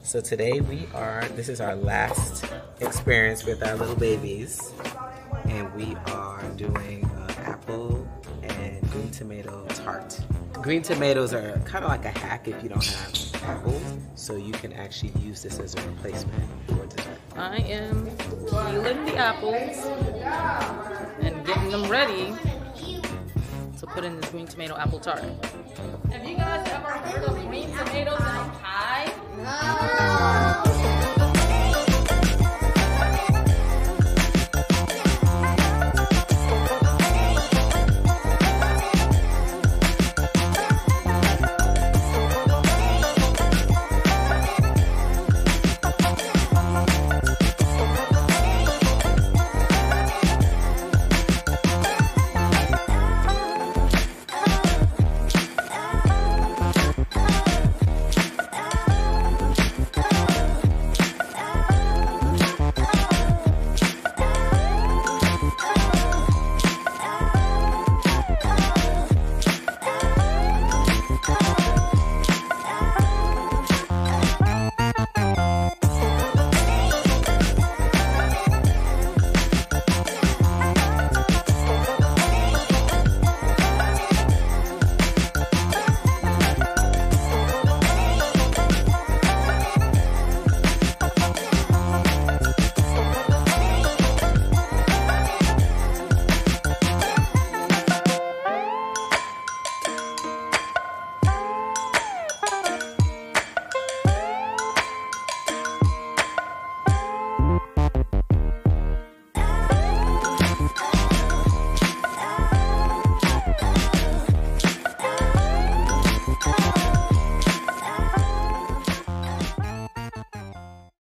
So today we are, this is our last experience with our little babies. And we are doing uh, apple and green tomato tart. Green tomatoes are kind of like a hack if you don't have apples. So you can actually use this as a replacement for dessert. I am peeling the apples and getting them ready to put in this green tomato apple tart. Have you guys ever heard of green tomatoes in a pie? Não!